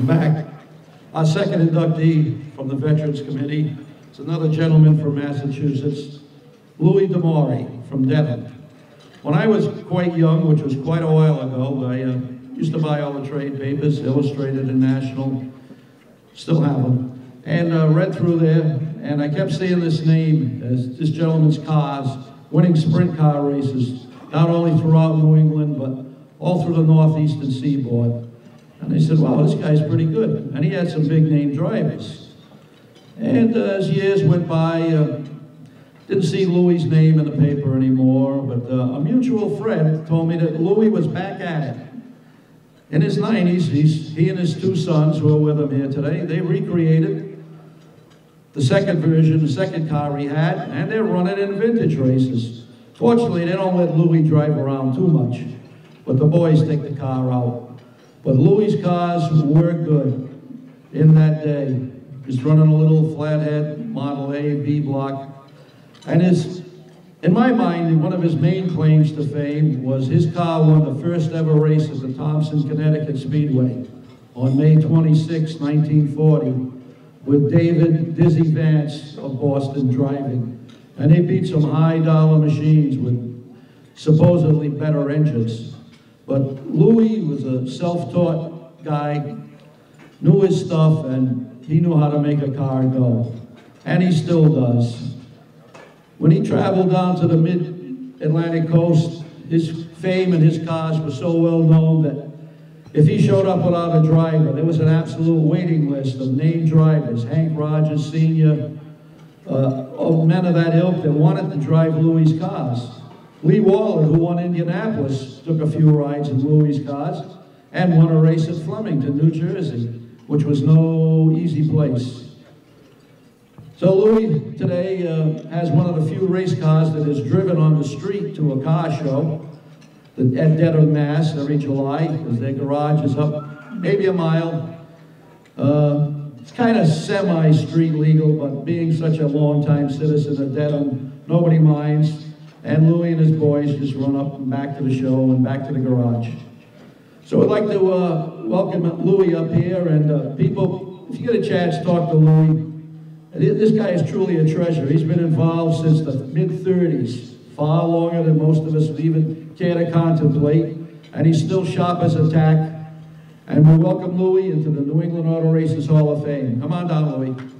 I'm back. Our second inductee from the Veterans Committee is another gentleman from Massachusetts, Louis D'Amore from Dedham. When I was quite young, which was quite a while ago, I uh, used to buy all the trade papers, Illustrated and National, still have them, and uh, read through there, and I kept seeing this name as this gentleman's cars winning sprint car races, not only throughout New England, but all through the northeastern seaboard. And they said, wow, this guy's pretty good. And he had some big name drivers. And uh, as years went by, uh, didn't see Louis' name in the paper anymore, but uh, a mutual friend told me that Louis was back at it. In his 90s, he's, he and his two sons, who are with him here today, they recreated the second version, the second car he had, and they're running in vintage races. Fortunately, they don't let Louis drive around too much, but the boys take the car out. But Louis' cars were good in that day. He's running a little flathead Model A, B block. And his, in my mind, one of his main claims to fame was his car won the first ever race at the Thompson, Connecticut Speedway on May 26, 1940, with David Dizzy Vance of Boston driving. And they beat some high dollar machines with supposedly better engines. But Louis was a self-taught guy, knew his stuff, and he knew how to make a car go. And he still does. When he traveled down to the mid-Atlantic coast, his fame and his cars were so well known that if he showed up without a driver, there was an absolute waiting list of named drivers, Hank Rogers Sr., uh, of men of that ilk that wanted to drive Louis' cars. Lee Wallard, who won Indianapolis, took a few rides in Louis' cars and won a race at Flemington, New Jersey, which was no easy place. So Louis today uh, has one of the few race cars that is driven on the street to a car show at Dedham, Mass. every July, because their garage is up maybe a mile. Uh, it's kind of semi-street legal, but being such a long-time citizen of Dedham, nobody minds. And Louis and his boys just run up and back to the show and back to the garage. So I'd like to uh, welcome Louis up here, and uh, people, if you get a chance, talk to Louis. This guy is truly a treasure. He's been involved since the mid-30s, far longer than most of us even care to contemplate, and he's still sharp as a tack. And we welcome Louis into the New England Auto Racers Hall of Fame. Come on down, Louis.